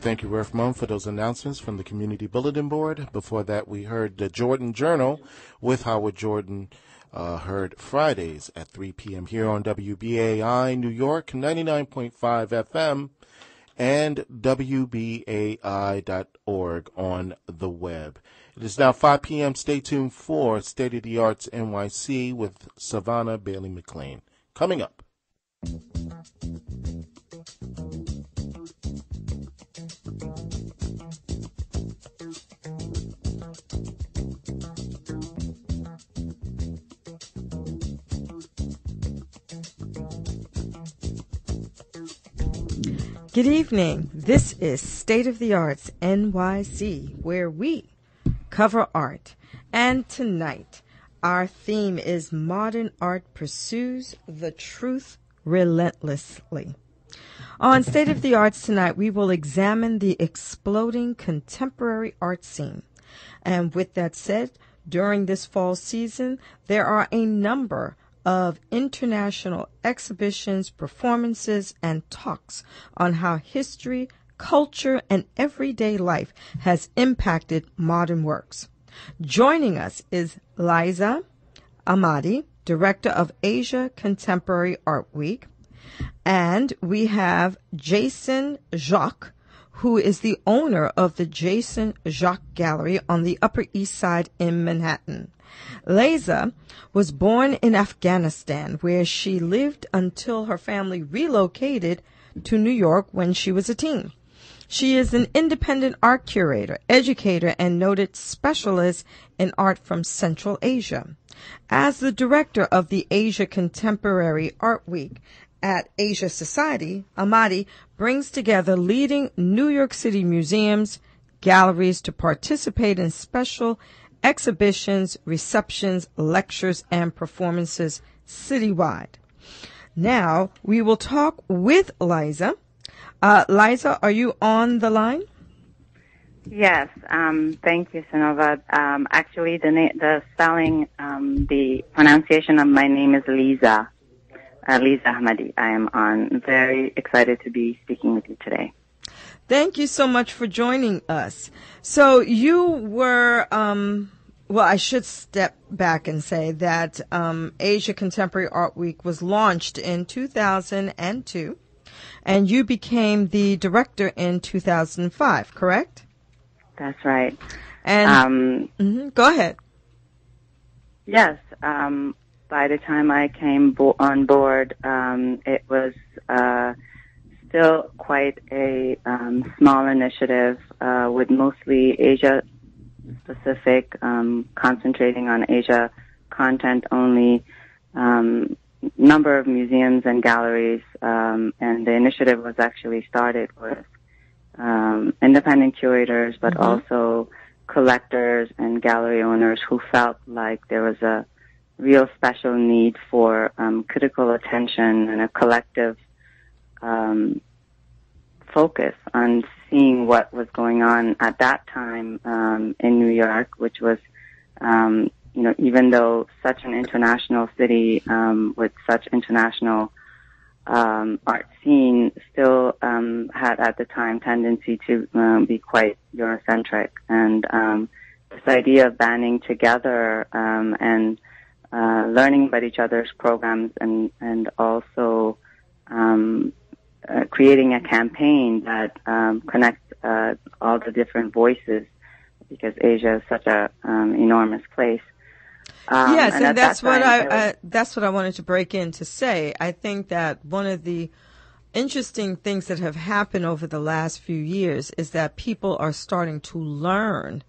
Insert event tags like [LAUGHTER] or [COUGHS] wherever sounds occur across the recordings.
Thank you, Ref Mum, for those announcements from the Community Bulletin Board. Before that, we heard the Jordan Journal with Howard Jordan. Uh, heard Fridays at 3 p.m. here on WBAI New York 99.5 FM and WBAI.org on the web. It is now 5 p.m. Stay tuned for State of the Arts NYC with Savona Bailey-McClain. Coming up. Good evening. This is State of the Arts NYC, where we cover art. And tonight, our theme is Modern Art Pursues the Truth Relentlessly. On State of the Arts tonight, we will examine the exploding contemporary art scene. And with that said, during this fall season, there are a number of international exhibitions, performances, and talks on how history, culture, and everyday life has impacted modern works. Joining us is Leeza Ahmady, Director of Asia Contemporary Art Week, and we have Jason Jacques, who is the owner of the Jason Jacques Gallery on the Upper East Side in Manhattan. Leeza was born in Afghanistan, where she lived until her family relocated to New York when she was a teen. She is an independent art curator, educator, and noted specialist in art from Central Asia. As the director of the Asia Contemporary Art Week at Asia Society, Ahmady brings together leading New York City museums, galleries to participate in special exhibitions, receptions, lectures, and performances citywide. Now we will talk with Leeza. Uh, Leeza, are you on the line? Yes. Um, thank you, Savona. Um, actually, the na- the spelling, um, the pronunciation of my name is Leeza. Uh, Leeza Ahmady. I am on. Very excited to be speaking with you today. Thank you so much for joining us. So you were, um, well, I should step back and say that um, Asia Contemporary Art Week was launched in 2002, and you became the director in 2005, correct? That's right. And Um, mhm, go ahead. yes. Um, by the time I came bo- on board, um, it was uh, still quite a um, small initiative uh, with mostly Asia specific, um, concentrating on Asia content only. Um, number of museums and galleries, um, and the initiative was actually started with um, independent curators, but Mhm. also collectors and gallery owners who felt like there was a real special need for um, critical attention and a collective um, focus on seeing what was going on at that time um, in New York, which was, um, you know, even though such an international city um, with such international um, art scene, still um, had at the time tendency to um, be quite Eurocentric, and this idea of banding together and uh, learning about each other's programs and and also um, uh, creating a campaign that um, connects uh, all the different voices because Asia is such a um, enormous place. Um, yes, and, at that's that what I, was- I that's what I wanted to break in to say. I think that one of the interesting things that have happened over the last few years is that people are starting to learn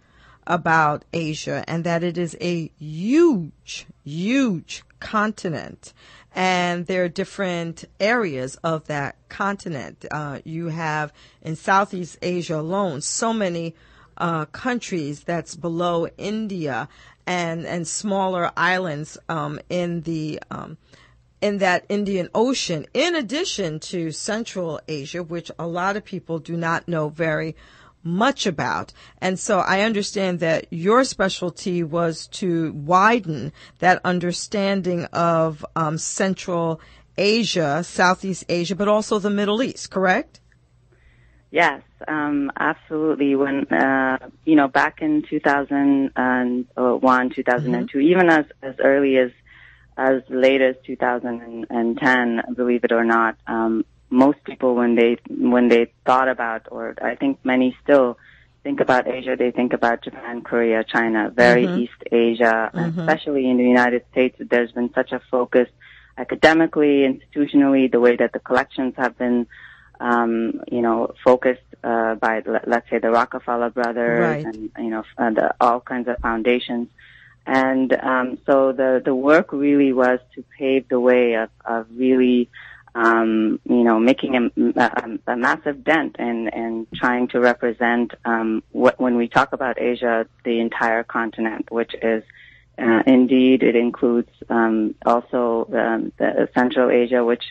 about Asia and that it is a huge, huge continent. And there are different areas of that continent. Uh, you have in Southeast Asia alone so many uh, countries that's below India and and smaller islands um, in the um, in that Indian Ocean, in addition to Central Asia, which a lot of people do not know very much about. And so I understand that your specialty was to widen that understanding of um, Central Asia, Southeast Asia, but also the Middle East, correct? Yes, um, absolutely. When uh, you know, back in 2001, 2002, mm-hmm. even as as early as as late as 2010, believe it or not, um, most people when they when they thought about, or I think many still think about Asia, they think about Japan, Korea, China, very mm-hmm. East Asia, mm-hmm. especially in the United States. There's been such a focus academically, institutionally, the way that the collections have been um, you know, focused uh, by let's say the Rockefeller brothers right. and you know uh, the, all kinds of foundations. And um, so the the work really was to pave the way of, of really, um, you know, making a, a, a massive dent and and trying to represent um, what when we talk about Asia, the entire continent, which is uh, indeed it includes um, also um, the Central Asia, which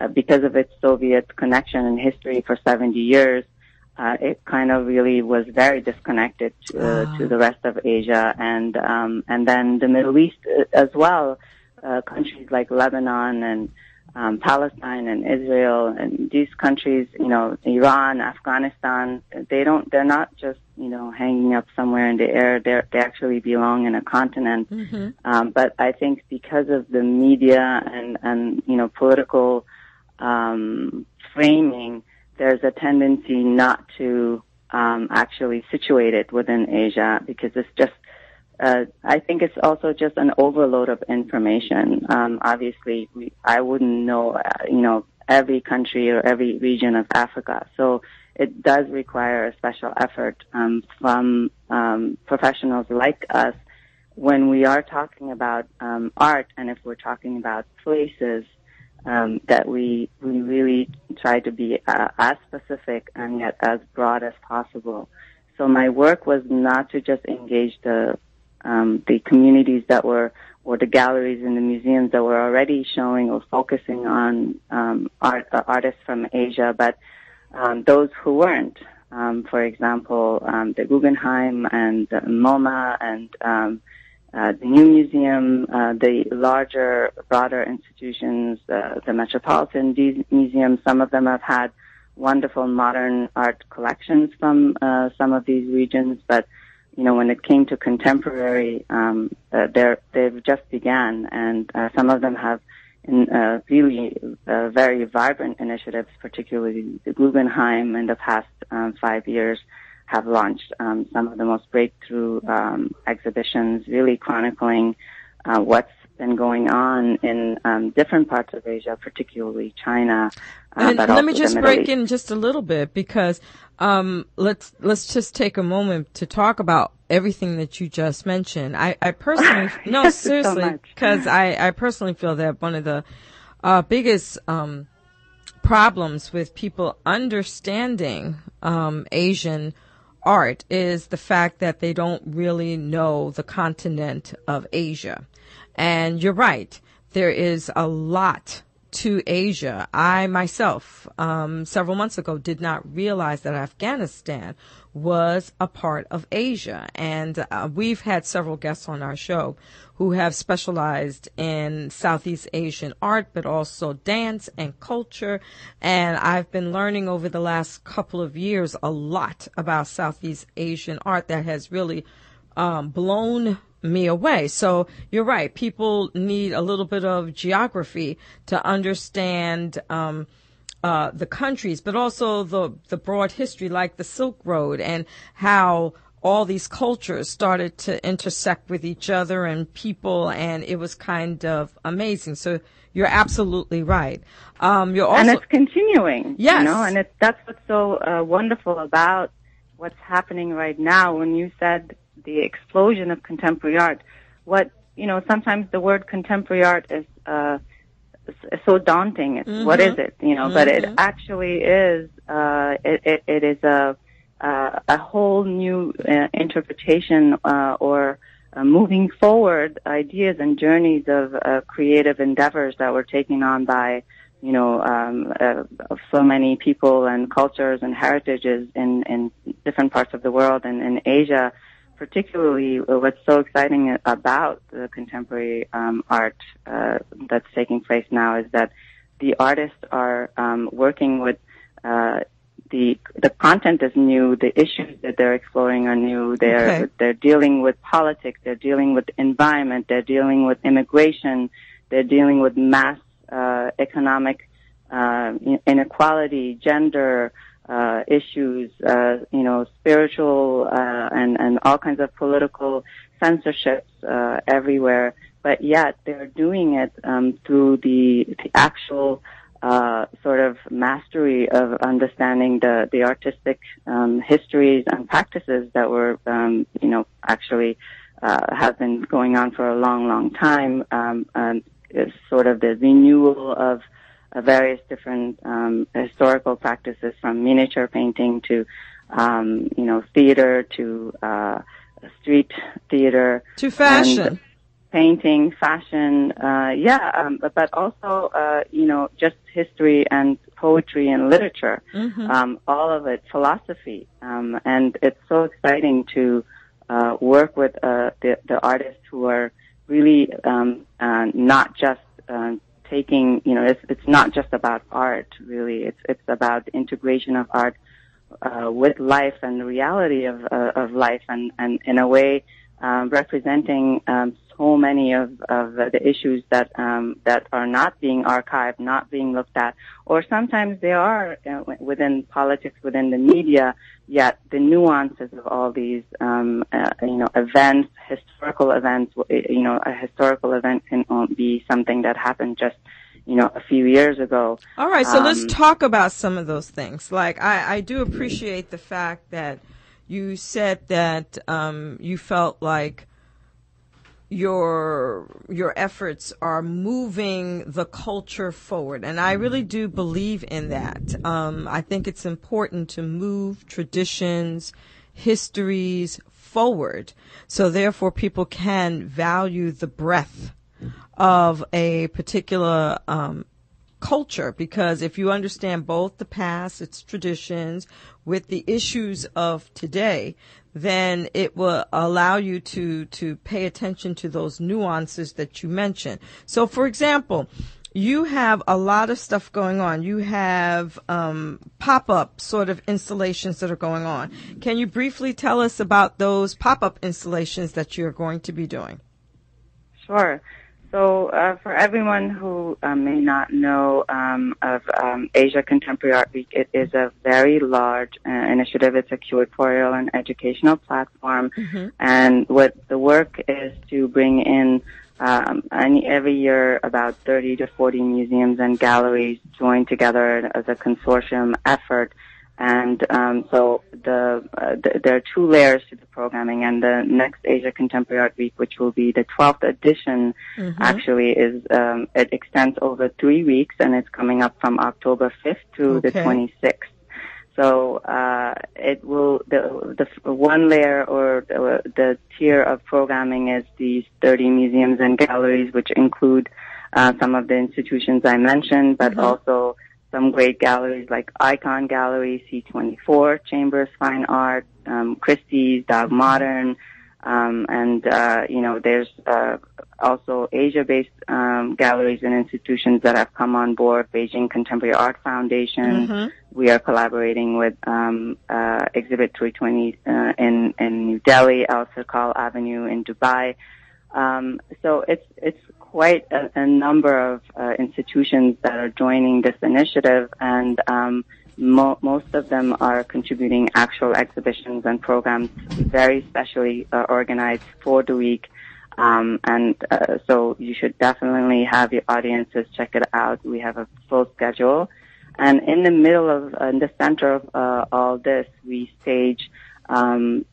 uh, because of its Soviet connection and history for 70 years, uh, it kind of really was very disconnected to, uh, ah. to the rest of Asia and um, and then the Middle East uh, as well. Uh, countries like Lebanon and um, Palestine and Israel and these countries, you know, Iran, Afghanistan, they don't, they're not just, you know, hanging up somewhere in the air. They're, they actually belong in a continent. Mm-hmm. Um, but I think because of the media and and you know political um, framing, there's a tendency not to um, actually situate it within Asia because it's just. Uh, I think it's also just an overload of information. Um, obviously, we, I wouldn't know, uh, you know, every country or every region of Africa. So it does require a special effort um, from um, professionals like us when we are talking about um, art and if we're talking about places um, that we we really try to be uh, as specific and yet as broad as possible. So my work was not to just engage the um, the communities that were or the galleries and the museums that were already showing or focusing on um, art, uh, artists from Asia, but um, those who weren't. Um, for example, um, the Guggenheim and the MoMA and um, uh, the new museum, uh, the larger, broader institutions, uh, the Metropolitan Museum, some of them have had wonderful modern art collections from uh, some of these regions, but you know, when it came to contemporary, um, uh, they've just began, and uh, some of them have in, uh, really uh, very vibrant initiatives, particularly the Guggenheim in the past um, five years have launched um, some of the most breakthrough um, exhibitions, really chronicling uh, what's been going on in um, different parts of Asia, particularly China. Uh, and let me just break East. in just a little bit because um, let's let's just take a moment to talk about everything that you just mentioned. I, I personally [LAUGHS] no seriously because so I, I personally feel that one of the uh, biggest um, problems with people understanding um, Asian art is the fact that they don't really know the continent of Asia. And you're right. There is a lot to Asia. I myself, um, several months ago, did not realize that Afghanistan was a part of Asia. And uh, we've had several guests on our show who have specialized in Southeast Asian art, but also dance and culture. And I've been learning over the last couple of years a lot about Southeast Asian art that has really um, blown me away. So you're right. People need a little bit of geography to understand um, uh, the countries, but also the the broad history, like the Silk Road, and how all these cultures started to intersect with each other and people, and it was kind of amazing. So you're absolutely right. Um, you're also and it's continuing. Yes, you know, and it's that's what's so uh, wonderful about what's happening right now. When you said the explosion of contemporary art, what you know, sometimes the word contemporary art is. Uh, so daunting. It's, mm-hmm. what is it? You know, mm-hmm. but it mm-hmm. actually is. Uh, it, it, it is a uh, a whole new uh, interpretation uh, or uh, moving forward ideas and journeys of uh, creative endeavors that were taken on by you know um, uh, so many people and cultures and heritages in in different parts of the world and in Asia particularly what's so exciting about the contemporary um, art uh, that's taking place now is that the artists are um, working with uh, the the content is new, the issues that they're exploring are new. They're Okay. they're dealing with politics, they're dealing with environment, they're dealing with immigration, they're dealing with mass uh, economic uh, inequality, gender uh, issues, uh, you know, spiritual uh, and and all kinds of political censorships uh, everywhere. But yet they're doing it um, through the, the actual uh, sort of mastery of understanding the the artistic um, histories and practices that were, um, you know, actually uh, have been going on for a long, long time. Um, and it's sort of the renewal of various different um, historical practices, from miniature painting to, um, you know, theater to uh, street theater To fashion. painting, fashion, uh, yeah, um, but, but also, uh, you know, just history and poetry and literature, um, all of it, philosophy, um, and it's so exciting to uh, work with uh, the, the artists who are really um, uh, not just uh, taking, you know, it's, it's not just about art, really. It's it's about integration of art uh, with life and the reality of uh, of life, and and in a way um, representing um, so many of, of the issues that um, that are not being archived, not being looked at, or sometimes they are uh, within politics, within the media. Yet the nuances of all these, um, uh, you know, events, historical events, you know, a historical event can be something that happened just, you know, a few years ago. All right, so let's Um, talk about some of those things. Like, I, I do appreciate the fact that you said that um, you felt like your your efforts are moving the culture forward, and I really do believe in that. Um, I think it's important to move traditions, histories forward, so therefore people can value the breadth of a particular um, culture because if you understand both the past, its traditions, with the issues of today, then it will allow you to to pay attention to those nuances that you mentioned. So, for example. You have a lot of stuff going on. You have um, pop up sort of installations that are going on. Can you briefly tell us about those pop up installations that you're going to be doing? Sure. So, uh, for everyone who uh, may not know um, of um, Asia Contemporary Art Week, it is a very large uh, initiative. It's a curatorial and educational platform, and what the work is to bring in um, any, every year about 30 to 40 museums and galleries join together as a consortium effort. And um, so the, uh, th- there are two layers to the programming, and the next Asia Contemporary Art Week, which will be the 12th edition, actually is um, it extends over three weeks, and it's coming up from October 5th to the 26th. So uh, it will the the one layer or the, the tier of programming is these 30 museums and galleries, which include uh, some of the institutions I mentioned, but also some great galleries like Aicon Gallery, C24, Chambers Fine Art, um, Christie's, DAG Modern, um, and uh, you know there's uh, also Asia-based um, galleries and institutions that have come on board. Beijing Contemporary Art Foundation. We are collaborating with um, uh, Exhibit 320 uh, in in New Delhi, Alserkal Avenue in Dubai. Um, so it's it's quite a, a number of uh, institutions that are joining this initiative, and um, mo- most of them are contributing actual exhibitions and programs, very specially uh, organized for the week. Um, and uh, so you should definitely have your audiences check it out. We have a full schedule. And in the middle of, uh, in the center of uh, all this, we stage um,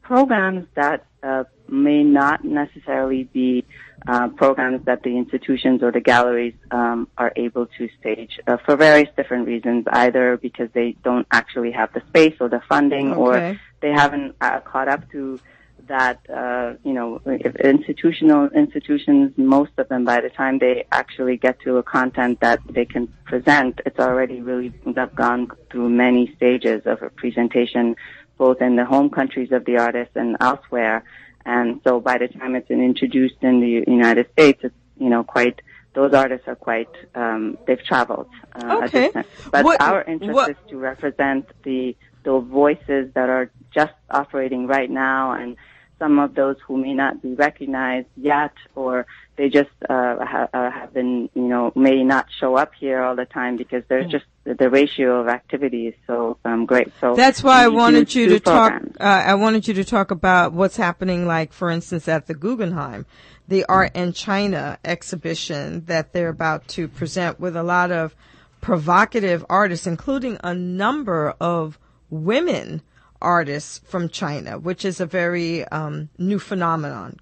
programs that uh, may not necessarily be uh, programs that the institutions or the galleries um, are able to stage uh, for various different reasons, either because they don't actually have the space or the funding, or they haven't uh, caught up to that. Uh, you know, if institutional institutions, most of them, by the time they actually get to a content that they can present, it's already really gone through many stages of a presentation both in the home countries of the artist and elsewhere. And so by the time it's been introduced in the United States, it's, you know, quite those artists are quite um, they've traveled. Uh, okay. But what, our interest what? is to represent the the voices that are just operating right now and some of those who may not be recognized yet or they just uh, ha- uh, have been, you know, may not show up here all the time because there's just the ratio of activity is so um, great. So that's why I wanted you to programs. talk. Uh, I wanted you to talk about what's happening, like for instance, at the Guggenheim, the Art in China exhibition that they're about to present with a lot of provocative artists, including a number of women artists from China, which is a very um, new phenomenon.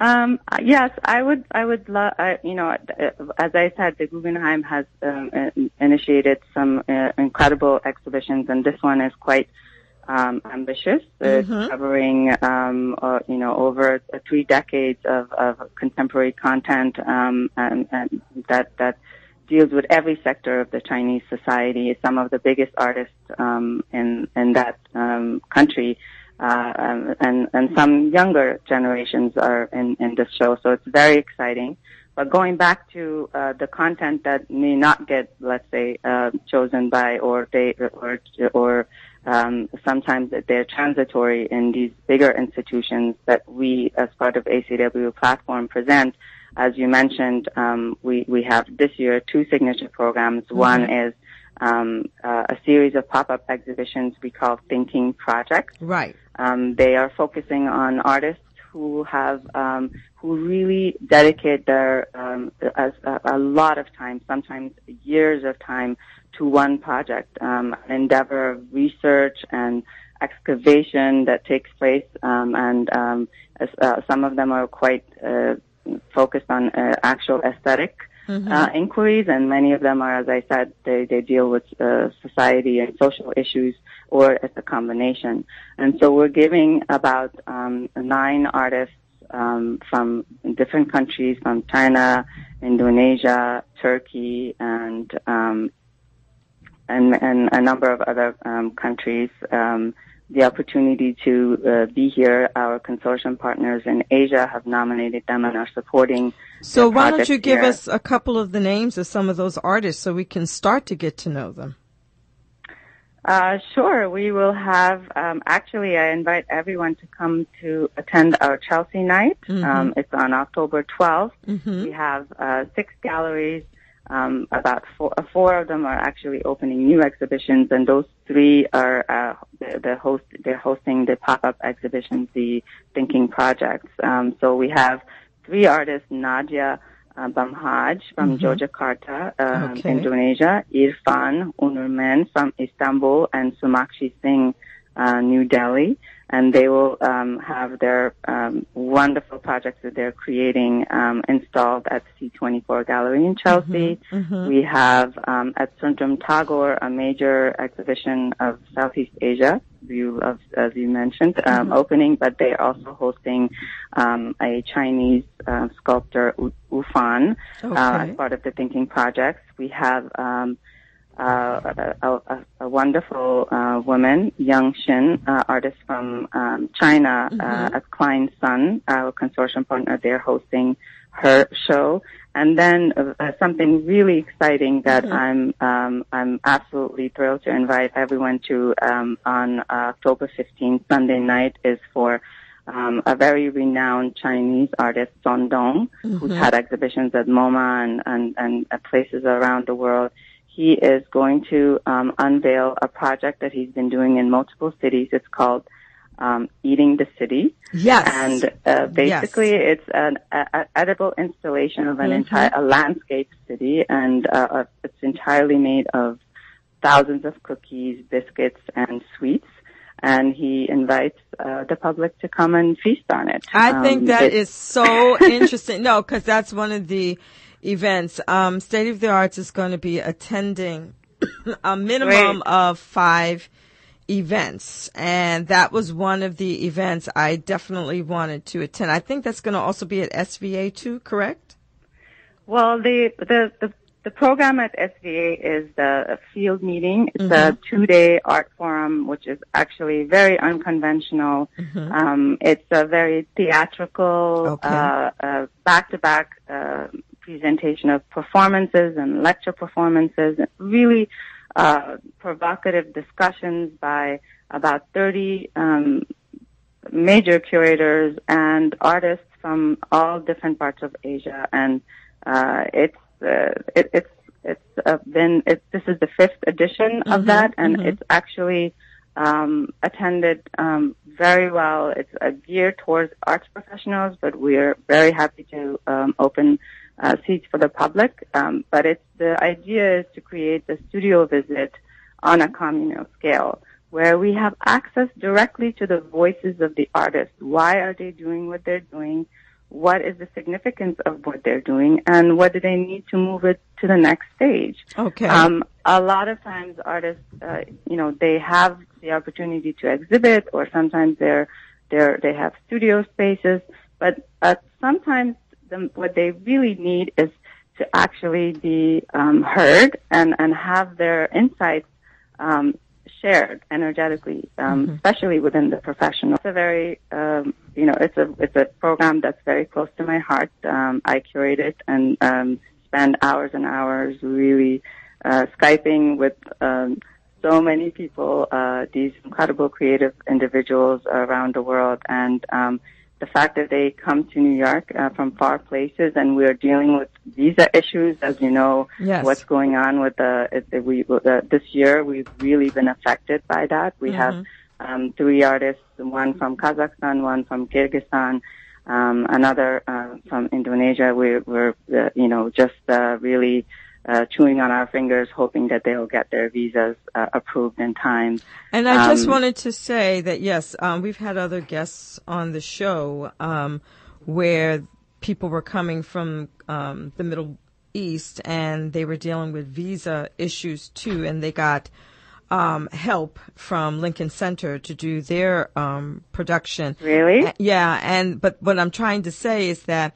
Um, yes, I would. I would love. You know, as I said, the Guggenheim has um, initiated some uh, incredible exhibitions, and this one is quite um, ambitious, mm-hmm. covering um, uh, you know over three decades of, of contemporary content, um, and, and that that deals with every sector of the Chinese society. Some of the biggest artists um, in in that um, country, uh, um, and and some younger generations are in in this show. So it's very exciting. But going back to uh, the content that may not get, let's say, uh, chosen by or they or or um, sometimes they're transitory in these bigger institutions that we, as part of ACW platform, present as you mentioned, um, we, we have this year two signature programs. Mm-hmm. One is um, uh, a series of pop-up exhibitions we call Thinking Projects. Right. Um, they are focusing on artists who have um, who really dedicate their um, a, a, lot of time, sometimes years of time, to one project, um, an endeavor of research and excavation that takes place, um, and um, as, uh, some of them are quite uh, focused on uh, actual aesthetic mm-hmm. uh, inquiries, and many of them are, as I said, they, they deal with uh, society and social issues, or it's a combination. And so we're giving about um, nine artists um, from different countries, from China, Indonesia, Turkey, and um, and, and a number of other um, countries. The opportunity to uh, be here. Our consortium partners in Asia have nominated them and are supporting. So why don't you give here. us a couple of the names of some of those artists so we can start to get to know them? Uh, sure. We will have, um, actually, I invite everyone to come to attend our Chelsea night. Mm-hmm. Um, it's on October 12th. Mm-hmm. We have uh, six galleries um, about four, uh, four of them are actually opening new exhibitions, and those three are uh, the, the host. They're hosting the pop-up exhibitions, the Thinking Projects. Um, so we have three artists: Nadia uh, Bamadhaj from mm-hmm. Yogyakarta, um, okay. Indonesia; Irfan Onurmen from Istanbul; and Sumakshi Singh, uh, New Delhi and they will um, have their um, wonderful projects that they're creating um, installed at C24 Gallery in Chelsea. Mm-hmm, mm-hmm. We have um, at Sundaram Tagore a major exhibition of Southeast Asia, view of, as you mentioned, um, mm-hmm. opening, but they're also hosting um, a Chinese uh, sculptor, Yu Fan, okay. uh, as part of the Thinking Projects. We have uh, a, a, a, wonderful uh, woman, Yang Xin, uh, artist from um, China, uh, mm-hmm. at Klein Sun, our consortium partner. They're hosting her show, and then uh, uh, something really exciting that mm-hmm. I'm um, I'm absolutely thrilled to invite everyone to um, on October 15th, Sunday night, is for um, a very renowned Chinese artist, Song Dong, mm-hmm. who's had exhibitions at MoMA and, and, and places around the world he is going to um, unveil a project that he's been doing in multiple cities. It's called um, Eating the City. Yes. And uh, basically, yes. it's an a, edible installation of an mm-hmm. entire a landscape city, and uh, uh, it's entirely made of thousands of cookies, biscuits, and sweets. And he invites uh, the public to come and feast on it. I um, think that is so [LAUGHS] interesting. No, because that's one of the events. Um, State of the Arts is going to be attending [COUGHS] a minimum Great. of five events. And that was one of the events I definitely wanted to attend. I think that's going to also be at SVA too, correct? Well, the, the, the, the program at SVA is the field meeting. It's mm-hmm. a two-day art forum, which is actually very unconventional. Mm-hmm. Um, it's a very theatrical, okay. uh, uh, back-to-back, uh, presentation of performances and lecture performances, really uh, provocative discussions by about 30 um, major curators and artists from all different parts of Asia, and uh, it's uh, it, it's it's uh, been it, this is the fifth edition of mm-hmm, that, and mm-hmm. it's actually um, attended um, very well. It's uh, geared towards arts professionals, but we're very happy to um, open uh, seats for the public. Um, but it's the idea is to create the studio visit on a communal scale where we have access directly to the voices of the artists. Why are they doing what they're doing? What is the significance of what they're doing? And what do they need to move it to the next stage? Okay. Um, a lot of times artists, uh, you know, they have the opportunity to exhibit or sometimes they're, they're, they have studio spaces, but uh, sometimes the, what they really need is to actually be um, heard and, and have their insights um, shared energetically, um, mm-hmm. especially within the professional. It's a very, um, you know, it's a it's a program that's very close to my heart. Um, I curate it and um, spend hours and hours really uh, skyping with um, so many people, uh, these incredible creative individuals around the world, and um, the fact that they come to New York uh, from far places and we're dealing with visa issues, as you know, yes. what's going on with the, it, we, uh, this year, we've really been affected by that. We mm-hmm. have um, three artists, one from Kazakhstan, one from Kyrgyzstan, um, another uh, from Indonesia. We're, we're uh, you know, just uh, really uh, chewing on our fingers, hoping that they'll get their visas uh, approved in time. And I um, just wanted to say that yes, um, we've had other guests on the show um, where people were coming from um, the Middle East and they were dealing with visa issues too, and they got. Um, help from Lincoln Center to do their um, production. Really? Yeah, and but what I'm trying to say is that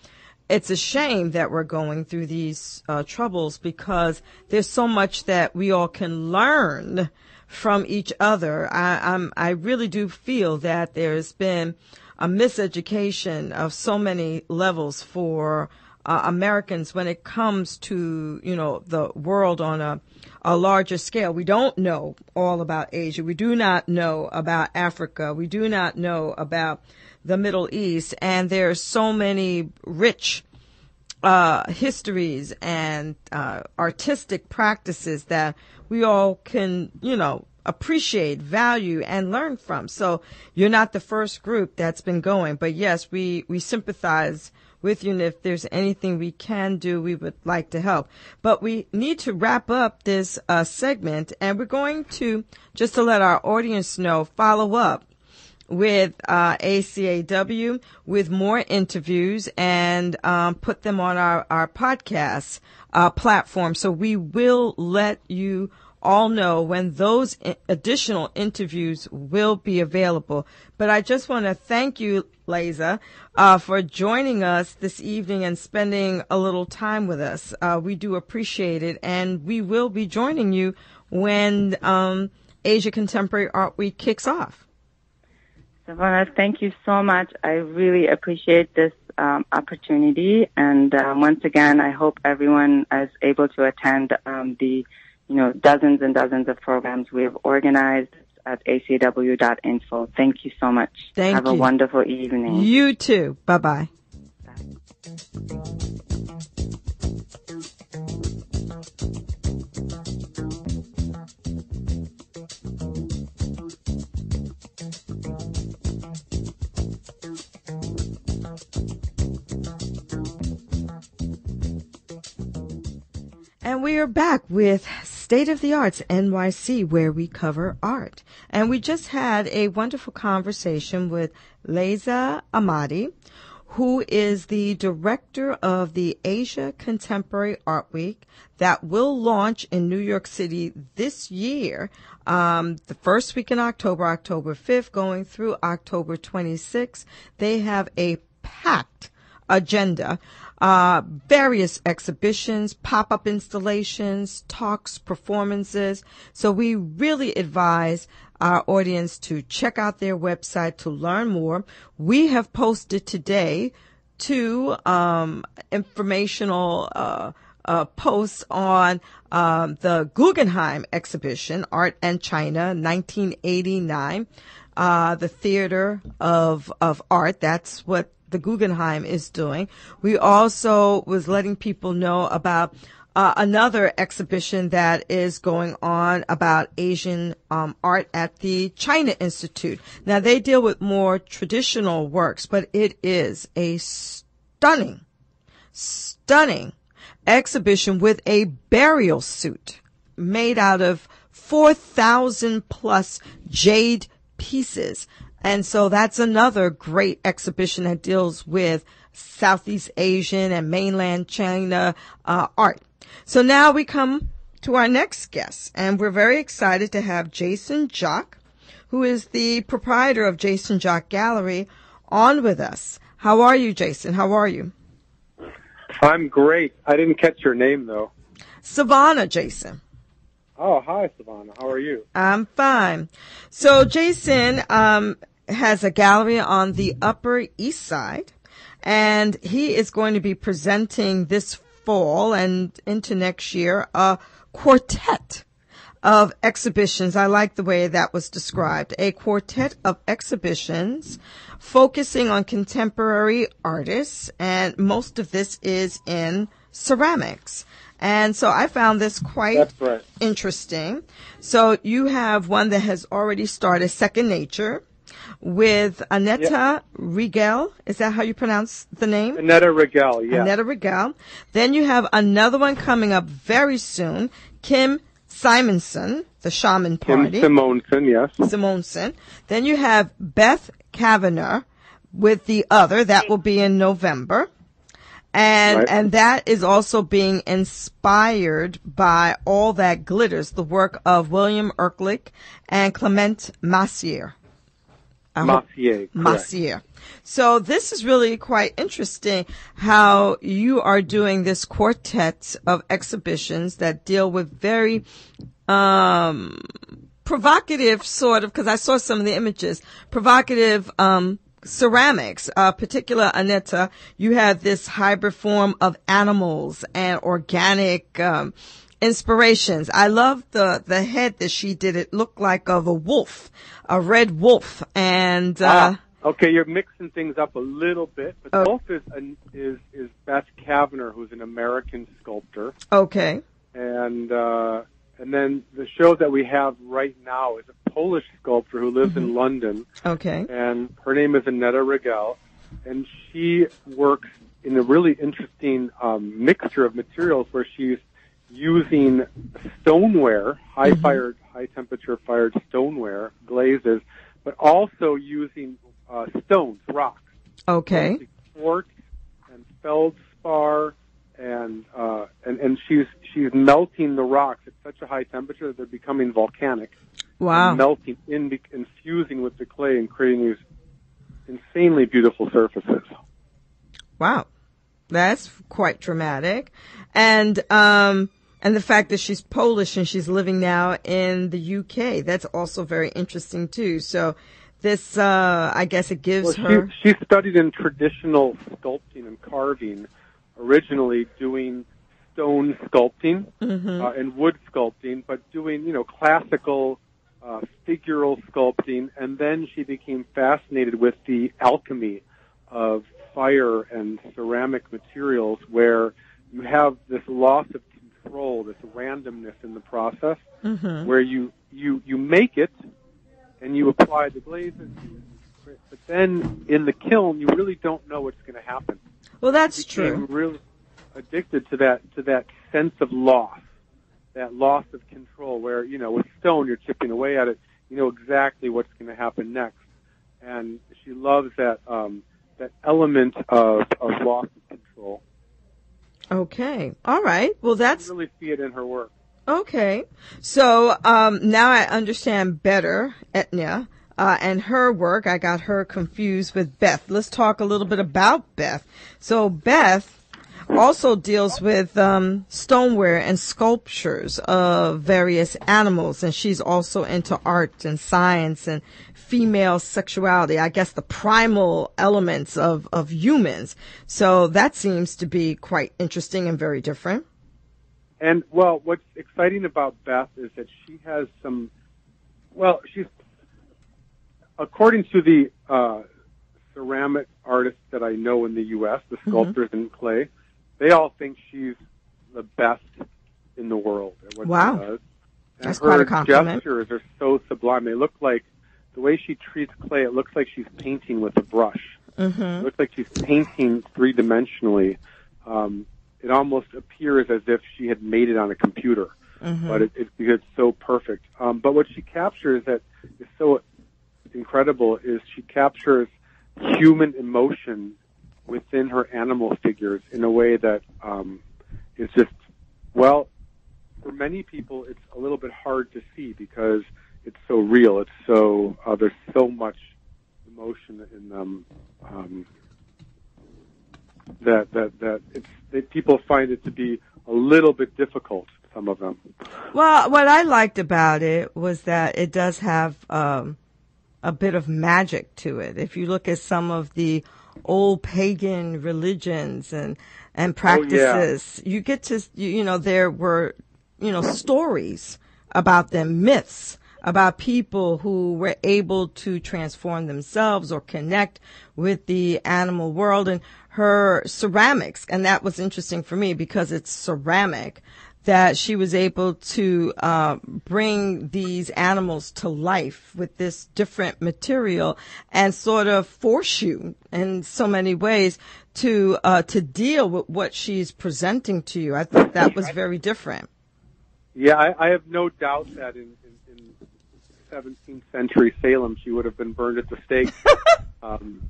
it's a shame that we're going through these uh, troubles because there's so much that we all can learn from each other. I, I'm, I really do feel that there's been a miseducation of so many levels for uh, Americans when it comes to you know the world on a a larger scale. We don't know all about Asia. We do not know about Africa. We do not know about the Middle East, and there are so many rich uh, histories and uh, artistic practices that we all can, you know, appreciate, value, and learn from. So you're not the first group that's been going, but yes, we we sympathize with you, and if there's anything we can do, we would like to help. But we need to wrap up this uh, segment, and we're going to just to let our audience know, follow up with uh, ACAW with more interviews and um, put them on our, our podcast uh, platform. So we will let you all know when those additional interviews will be available. But I just want to thank you, Leeza, uh, for joining us this evening and spending a little time with us. Uh, we do appreciate it, and we will be joining you when um, Asia Contemporary Art Week kicks off. Savona, thank you so much. I really appreciate this um, opportunity, and uh, once again, I hope everyone is able to attend um, the, you know, dozens and dozens of programs we have organized at acw.info. Thank you so much. Thank Have you. Have a wonderful evening. You too. Bye-bye. Bye. And we are back with State of the Arts NYC, where we cover art. And we just had a wonderful conversation with Leeza Ahmady, who is the director of the Asia Contemporary Art Week that will launch in New York City this year. Um, the first week in October, October 5th, going through October 26th. They have a packed agenda uh, various exhibitions, pop-up installations, talks, performances. So we really advise our audience to check out their website to learn more. We have posted today two um, informational uh, uh, posts on um, the Guggenheim exhibition, Art and China, 1989. Uh, the theater of of art. That's what the Guggenheim is doing. We also was letting people know about uh, another exhibition that is going on about Asian um, art at the China Institute. Now they deal with more traditional works, but it is a stunning, stunning exhibition with a burial suit made out of 4,000 plus jade pieces. And so that's another great exhibition that deals with Southeast Asian and mainland China uh, art. So now we come to our next guest, and we're very excited to have Jason Jacques, who is the proprietor of Jason Jacques Gallery, on with us. How are you, Jason? How are you? I'm great. I didn't catch your name though. Savona, Jason. Oh, hi, Savona. How are you? I'm fine. So Jason um, has a gallery on the Upper East Side, and he is going to be presenting this fall and into next year a quartet of exhibitions. I like the way that was described. A quartet of exhibitions focusing on contemporary artists, and most of this is in ceramics. And so I found this quite right. interesting. So you have one that has already started, Second Nature, with Aneta Regel. Is that how you pronounce the name? Aneta Regel, yeah. Aneta Regel. Then you have another one coming up very soon, Kim Simonsson, the Shaman Party. Kim Simonsson, yes. Simonsson. Then you have Beth Cavener with the other. That will be in November. And, Right. and that is also being inspired by All That Glitters, the work of William Erklich and Clement Massier. I Massier. Massier. So this is really quite interesting how you are doing this quartet of exhibitions that deal with very um provocative sort of because I saw some of the images provocative um ceramics uh particular Aneta you have this hybrid form of animals and organic um inspirations. I love the the head that she did. It looked like of a wolf a red wolf. And uh Ah, okay, you're mixing things up a little bit, but the wolf is, is, is Beth Cavener, who's an American sculptor. okay. And, uh, and then the show that we have right now is a Polish sculptor who lives in London. okay. And her name is Aneta Regel, and she works in a really interesting um, mixture of materials where she's using stoneware, high fired, high temperature fired stoneware glazes, but also using uh, stones, rocks, okay. Quartz and feldspar, and uh, and and she's she's melting the rocks at such a high temperature that they're becoming volcanic wow melting in, infusing with the clay and creating these insanely beautiful surfaces. Wow. That's quite dramatic. And um and the fact that she's Polish and she's living now in the UK, that's also very interesting too. So this uh I guess it gives Well, her she, she studied in traditional sculpting and carving, originally doing stone sculpting Mm-hmm. uh, and wood sculpting, but doing you know classical uh, figural sculpting, and then she became fascinated with the alchemy of fire and ceramic materials, where you have this loss of control, this randomness in the process, Mhm. where you you you make it and you apply the glazes, but then in the kiln you really don't know what's going to happen Well, that's true. really addicted to that to that sense of loss, that loss of control. Where you know with stone you're chipping away at it, you know exactly what's going to happen next, and she loves that um, that element of, of loss of control. Okay. All right. Well, that's really see it in her work. Okay. So um, now I understand better Etnia uh, and her work. I got her confused with Beth. Let's talk a little bit about Beth. So Beth, also deals with um, stoneware and sculptures of various animals, and she's also into art and science and female sexuality. I guess the primal elements of of humans. So that seems to be quite interesting and very different. And well, what's exciting about Beth is that she has some. Well, she's according to the uh, ceramic artists that I know in the U.S., the Mm-hmm. sculptors in clay, they all think she's the best in the world at what Wow. she does. And That's her quite a compliment. gestures are so sublime. They look like the way she treats clay. It looks like she's painting with a brush. Mm-hmm. It looks like she's painting three dimensionally. Um, it almost appears as if she had made it on a computer, Mm-hmm. but it, it, it's so perfect. Um, but what she captures that is so incredible is she captures human emotion within her animal figures in a way that um, is just well for many people it's a little bit hard to see because it's so real it's so uh, there's so much emotion in them um, that that that it's that people find it to be a little bit difficult some of them Well, what I liked about it was that it does have um, a bit of magic to it. If you look at some of the old pagan religions and and oh, practices, you get to you, you know there were you know stories about them, myths about people who were able to transform themselves or connect with the animal world. And her ceramics and that was interesting for me because it's ceramic that she was able to uh, bring these animals to life with this different material and sort of force you in so many ways to uh, to deal with what she's presenting to you. I thought that was very different. Yeah, I, I have no doubt that in, in, in 17th century Salem, she would have been burned at the stake. [LAUGHS] um,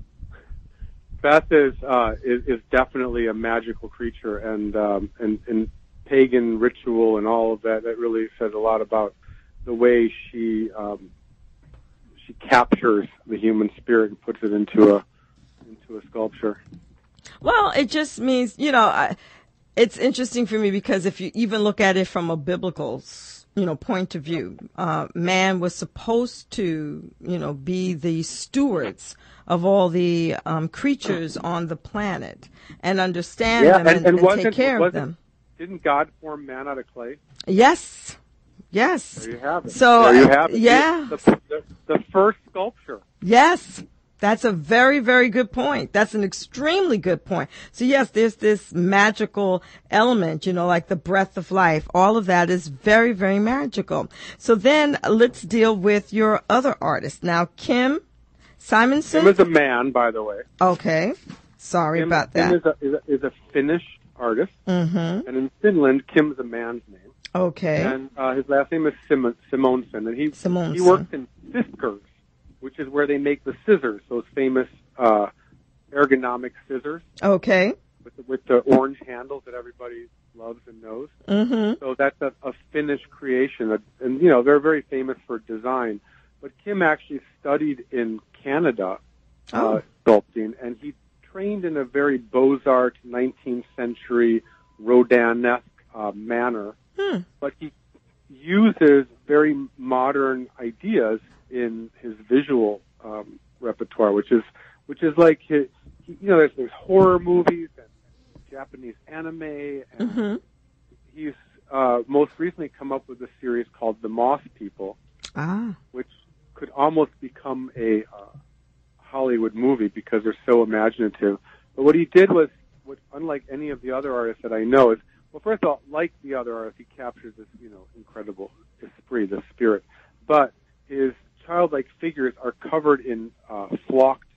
Beth is, uh, is is definitely a magical creature, and um, and and pagan ritual and all of that. That really says a lot about the way she um, she captures the human spirit and puts it into a into a sculpture. Well, it just means, you know, I, it's interesting for me because if you even look at it from a biblical, you know, point of view, uh, man was supposed to, you know, be the stewards of all the um, creatures on the planet and understand them and, and wasn't, take care of them. Didn't God form man out of clay? Yes. Yes. There you have it. So, there you have it. yeah. The, the, the first sculpture. Yes. That's a very, very good point. That's an extremely good point. So yes, there's this magical element, you know, like the breath of life. All of that is very, very magical. So then let's deal with your other artist. Now, Kim Simonsson. Him is a man, by the way. okay. Sorry Kim, about Kim that. is a, is a, is a Finnish artist, mm-hmm. and in Finland, Kim's a man's name, Okay. and uh, his last name is Sim- Simonsson, and he Simonsson. he works in Fiskars, which is where they make the scissors, those famous uh, ergonomic scissors Okay. with the, with the orange handles that everybody loves and knows. Mm-hmm. So that's a, a Finnish creation, uh, and you know they're very famous for design. But Kim actually studied in Canada Oh. uh, sculpting, and he trained in a very Beaux-Arts 19th century Rodin-esque uh, manner. Hmm. But he uses very modern ideas in his visual um, repertoire, which is which is like his, he, you know, there's, there's horror movies and Japanese anime, and Mm-hmm. he's uh, most recently come up with a series called The Moss People, Ah. which could almost become a Hollywood movie because they're so imaginative. But what he did was, what unlike any of the other artists that I know, is well, first of all, like the other artists, he captures this, you know, incredible esprit, the spirit. But his childlike figures are covered in uh, flocked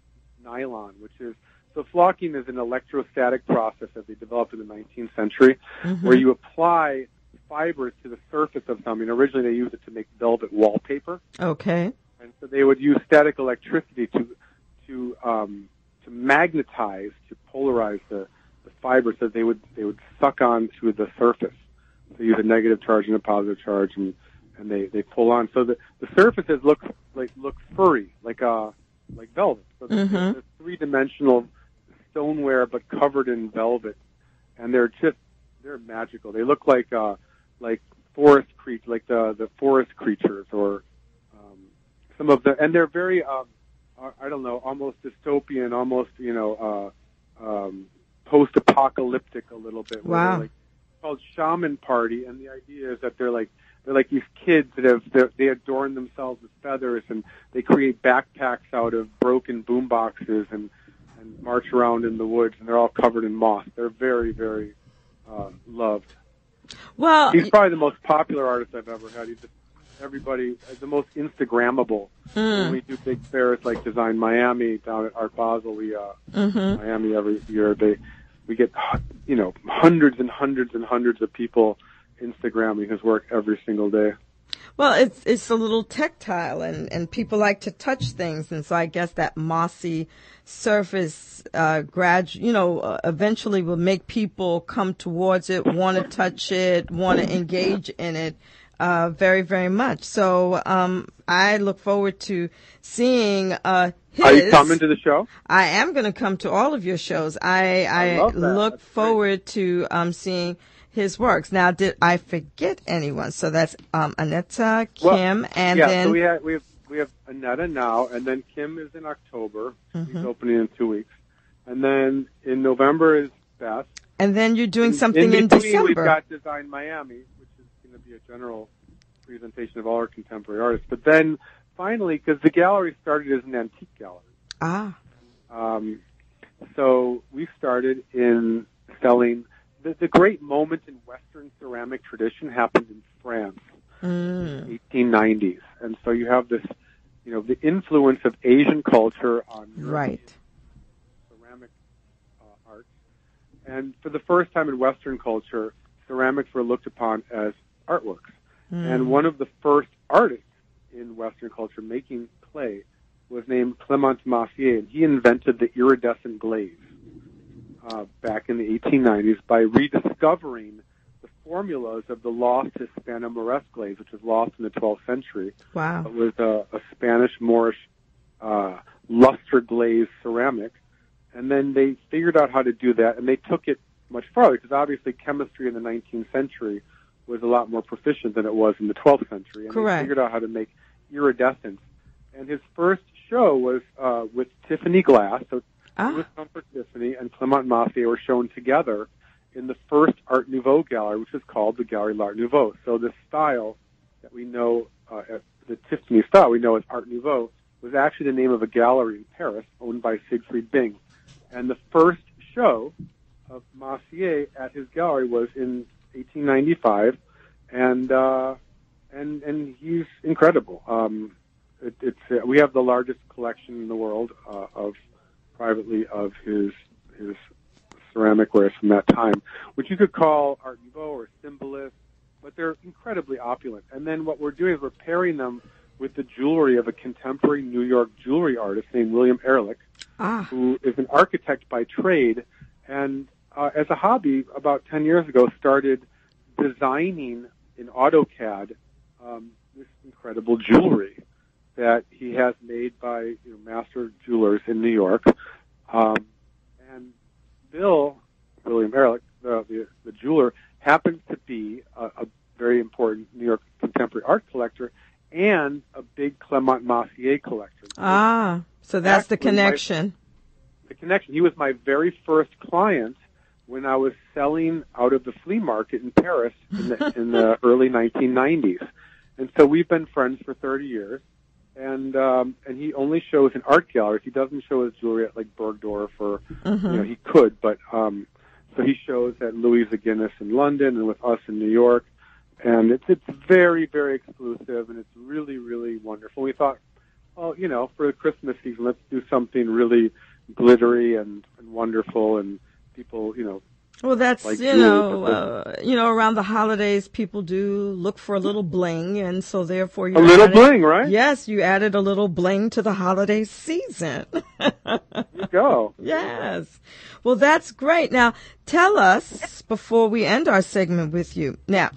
nylon, which is so flocking is an electrostatic process that they developed in the 19th century, Mm-hmm. where you apply fibers to the surface of something. Originally, they used it to make velvet wallpaper Okay. and so they would use static electricity to to um, to magnetize to polarize the, the fiber so they would they would suck on to the surface. They use a negative charge and a positive charge, and and they, they pull on. So the the surfaces look like look furry, like uh like velvet. So Mhm. it's three dimensional stoneware, but covered in velvet. and they're just they're magical. They look like uh, like forest creatures, like the the forest creatures, or um, some of the, and they're very um, I don't know, almost dystopian, almost you know, uh, um, post-apocalyptic a little bit. Wow. Like, called Shaman Party, and the idea is that they're like they're like these kids that have they're- adorn themselves with feathers, and they create backpacks out of broken boom boxes, and and march around in the woods, and they're all covered in moss. They're very very uh, loved. Well, He's probably the most popular artist I've ever had. He's just everybody uh, the most Instagrammable. When we do big fairs like Design Miami down at Art Basel, we uh, Miami every year. They we get you know hundreds and hundreds and hundreds of people Instagramming his work every single day. Well, it's it's a little tactile, and and people like to touch things, and so I guess that mossy surface, uh, grad, you know, uh, eventually will make people come towards it, want to touch it, want to engage in it, uh, very very much. So um, I look forward to seeing uh, his. Are you coming to the show? I am going to come to all of your shows. I, I, that. look That's great. forward to um, seeing his works. Now, did I forget anyone? So that's um, Aneta, Well, Kim, and yeah, then so we have we have we have Aneta now, and then Kim is in October. Mm-hmm. He's opening in two weeks, and then in November is Beth. and then you're doing something in, December. We've got Design Miami, which is going to be a general presentation of all our contemporary artists. But then finally, because the gallery started as an antique gallery, ah, um, so we started in selling. The, the great moment in Western ceramic tradition happened in France, mm, 1890s, and so you have this, you know, the influence of Asian culture on right. ceramic uh, arts. And for the first time in Western culture, ceramics were looked upon as artworks. And one of the first artists in Western culture making clay was named Clement Massier, and he invented the iridescent glaze uh, back in the 1890s by rediscovering the formulas of the lost Hispano-Moresque glaze, which was lost in the 12th century. Wow. It was a, a Spanish Moorish uh, luster glazed ceramic, and then they figured out how to do that, and they took it much farther because obviously chemistry in the 19th century was a lot more proficient than it was in the 12th century, and Correct. they figured out how to make iridescence. And his first show was uh, with Tiffany Glass, so Ah, Louis Comfort Tiffany and Clement Massier were shown together in the first Art Nouveau gallery, which is called the Gallery L'Art Nouveau. So the style that we know, uh, the Tiffany style we know as Art Nouveau, was actually the name of a gallery in Paris owned by Siegfried Bing. And the first show of Massier at his gallery was in 1895, and uh, and and he's incredible. Um, it, it's uh, we have the largest collection in the world uh, of privately of his his ceramic wares from that time, which you could call Art Nouveau or Symbolist, but they're incredibly opulent. And then what we're doing is we're pairing them with the jewelry of a contemporary New York jewelry artist named William Ehrlich, ah, who is an architect by trade, and uh, as a hobby, about 10 years ago, started designing in AutoCAD um, this incredible jewelry that he has made by you know, master jewelers in New York. Um, and Bill, William Ehrlich, the, the, the jeweler, happens to be a, a very important New York contemporary art collector and a big Clement Massier collector. ah. So that's the Actually, my- connection. the connection. He was my very first client when I was selling out of the flea market in Paris in the, in the [LAUGHS] early 1990s, and so we've been friends for 30 years. And um, and he only shows in art galleries. He doesn't show his jewelry at like Bergdorf or you know he could, but um, so he shows at Louisa Guinness in London and with us in New York. And it's it's very very exclusive and it's really really wonderful. We thought, well, you know, for the Christmas season, let's do something really glittery and, and wonderful and people, you know, Well, that's like you know, uh, you know, around the holidays, people do look for a little bling, and so therefore you a little added- bling, right? Yes, you added a little bling to the holiday season. You go. [LAUGHS] yes. Well, that's great. Now, tell us before we end our segment with you. Now,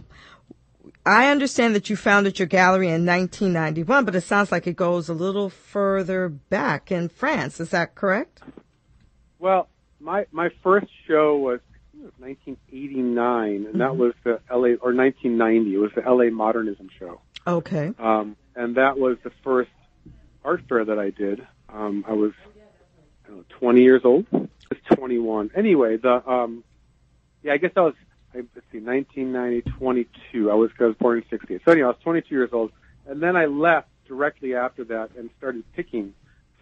I understand that you founded your gallery in 1991, but it sounds like it goes a little further back in France. Is that correct? Well, my my first show was it was 1989, and that was the LA or 1990. It was the LA Modernism Show, Okay. um, and that was the first art fair that I did. Um, I was I don't know, 20 years old. I was 21. Anyway, the um, yeah, I guess I was. I, let's see, 1990, 22. I was, I was born in 68. So anyway, I was 22 years old, and then I left directly after that and started picking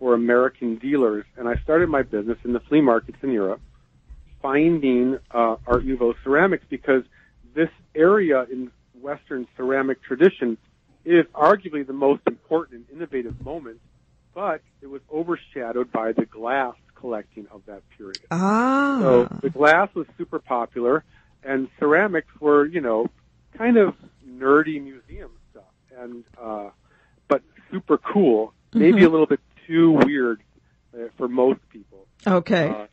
for American dealers, and I started my business in the flea markets in Europe, finding uh, Art Nouveau ceramics because this area in Western ceramic tradition is arguably the most important and innovative moment, but it was overshadowed by the glass collecting of that period. Ah. So the glass was super popular, and ceramics were, you know, kind of nerdy museum stuff, and uh, but super cool. Maybe a little bit too weird uh, for most people. okay. Uh,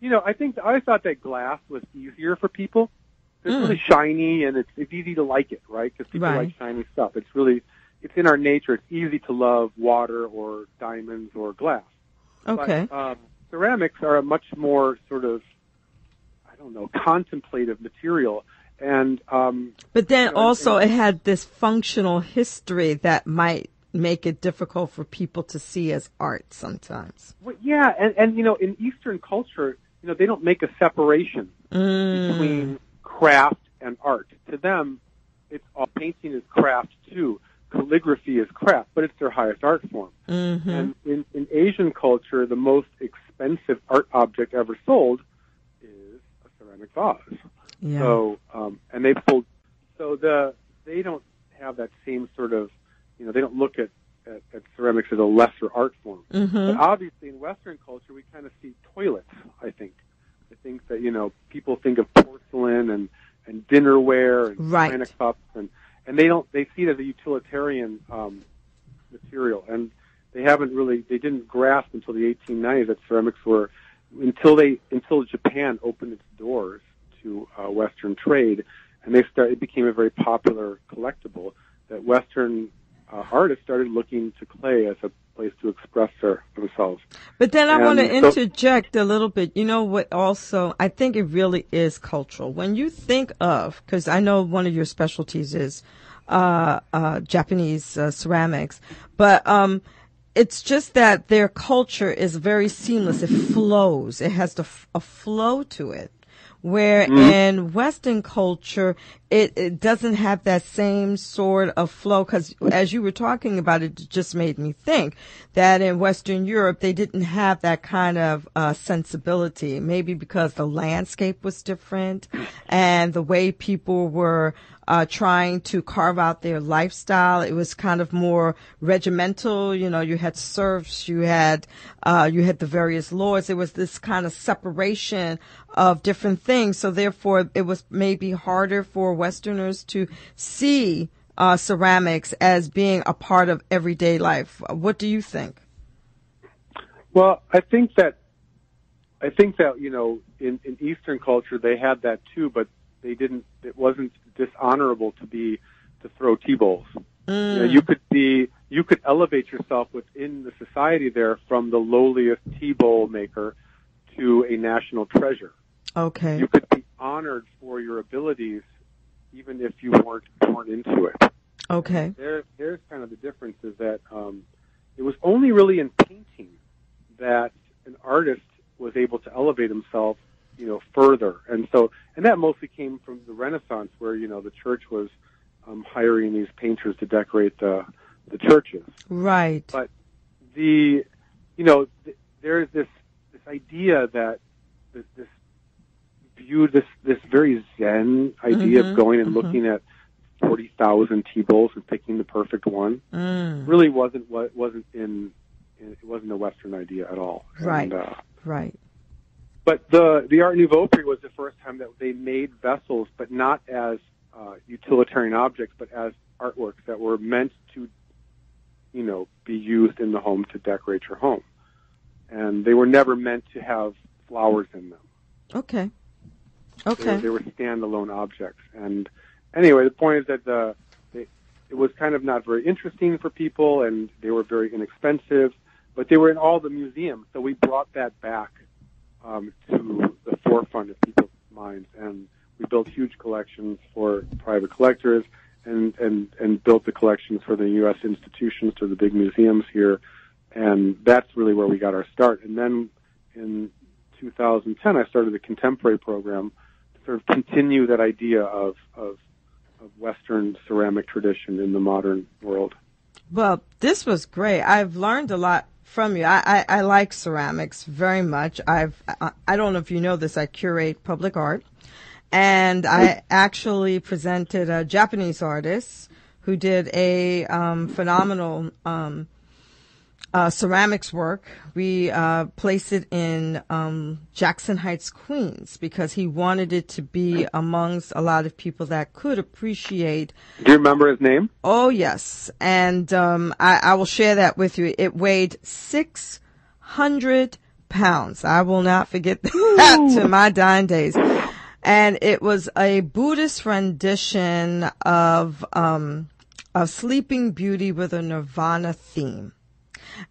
you know, I think I thought that glass was easier for people. It's Mm. really shiny, and it's it's easy to like it, right? Because people Right. like shiny stuff. It's really it's in our nature. It's easy to love water or diamonds or glass. okay. But, um, ceramics are a much more sort of, I don't know, contemplative material. And um, But then you know, also and- it had this functional history that might make it difficult for people to see as art sometimes. well, yeah, and, and you know, in Eastern culture, you know, they don't make a separation Mm. between craft and art. To them, it's all painting is craft too. Calligraphy is craft, but it's their highest art form. Mm-hmm. And in, in Asian culture, the most expensive art object ever sold is a ceramic vase. Yeah. So, um, and they pulled, so the, they don't have that same sort of, you know, they don't look at, at, at ceramics as a lesser art form. mm-hmm. But obviously in Western culture, we kind of see toilets, I think. I think that, you know, people think of porcelain and, and dinnerware and Right. china cups and, and they don't, they see it as a utilitarian, um, material. And they haven't really, they didn't grasp until the 1890s that ceramics were, until they, until Japan opened its doors to uh, Western trade, and they start, it became a very popular collectible that Western uh, artists started looking to clay as a place to express their, themselves. But then I want to so- interject a little bit. You know what? Also, I think it really is cultural. When you think of, because I know one of your specialties is uh, uh, Japanese uh, ceramics, but um, it's just that their culture is very seamless. It flows. It has the, a flow to it. Where in Western culture, it, it doesn't have that same sort of flow. Cause as you were talking about it, it just made me think that in Western Europe, they didn't have that kind of, uh, sensibility. Maybe because the landscape was different and the way people were, uh, trying to carve out their lifestyle. It was kind of more regimental. You know, you had serfs, you had, uh, you had the various lords. There was this kind of separation of different things. So therefore, it was maybe harder for Westerners to see, uh, ceramics as being a part of everyday life. What do you think? Well, I think that I think that you know in, in Eastern culture they had that too, but they didn't. It wasn't dishonorable to be to throw tea bowls. You, know, you could be you could elevate yourself within the society there from the lowliest tea bowl maker to a national treasure. Okay. You could be honored for your abilities, even if you weren't born into it. Okay. there, there's kind of the difference is that um, it was only really in painting that an artist was able to elevate himself, you know, further. And so, and that mostly came from the Renaissance, where you know the church was um, hiring these painters to decorate the the churches. Right. But the, you know, th- there's this this idea that this, this view, this this very Zen idea Mhm, of going and mhm. looking at forty thousand tea bowls and picking the perfect one Mm. really wasn't what wasn't in, in it wasn't a Western idea at all. Right. And, uh, Right. But the the Art Nouveau period was the first time that they made vessels, but not as uh, utilitarian objects, but as artworks that were meant to, you know, be used in the home to decorate your home, and they were never meant to have flowers in them. Okay. Okay. were, they were standalone objects. And anyway, the point is that the they, it was kind of not very interesting for people, and they were very inexpensive. But they were in all the museums, so we brought that back um, to the forefront of people's minds. and we built huge collections for private collectors, and and and built the collections for the U.S. institutions to the big museums here, and that's really where we got our start. And then in 2010, I started the contemporary program to sort of continue that idea of of, of Western ceramic tradition in the modern world. Well, this was great. I've learned a lot from you. I, I, I like ceramics very much. I've I, I don't know if you know this. I curate public art, and I actually presented a Japanese artist who did a um, phenomenal um, uh, ceramics work. We uh, placed it in um, Jackson Heights, Queens, because he wanted it to be amongst a lot of people that could appreciate. Do you remember his name? Oh yes, and um, I, I will share that with you. It weighed six hundred pounds. I will not forget [LAUGHS] that to my dying days. And it was a Buddhist rendition of um, of Sleeping Beauty with a Nirvana theme.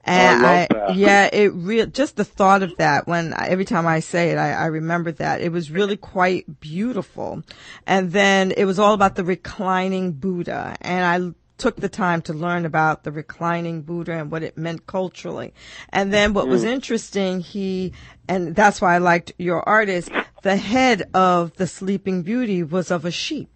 And I love that. [LAUGHS] yeah, it real just the thought of that when every time I say it, I, I remember that it was really quite beautiful. And then it was all about the reclining Buddha, and I took the time to learn about the reclining Buddha and what it meant culturally. And then what was interesting, he, and that's why I liked your artist, the head of the Sleeping Beauty was of a sheep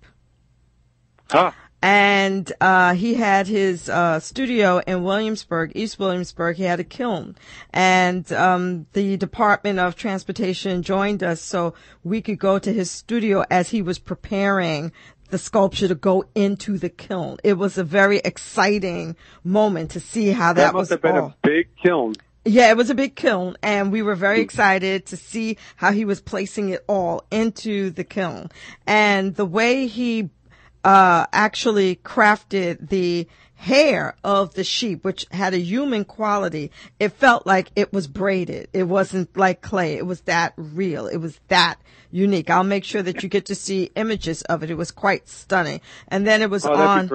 Ah, and uh, he had his uh, studio in Williamsburg, East Williamsburg. He had a kiln, and um, the Department of Transportation joined us so we could go to his studio as he was preparing the sculpture to go into the kiln. It was a very exciting moment to see how that, that, was must have been all. a big kiln. Yeah, it was a big kiln and we were very excited to see how he was placing it all into the kiln. And the way he uh, actually crafted the hair of the sheep, which had a human quality. It felt like it was braided. It wasn't like clay. It was that real. It was that unique. I'll make sure that you get to see images of it. It was quite stunning. And then it was Oh, on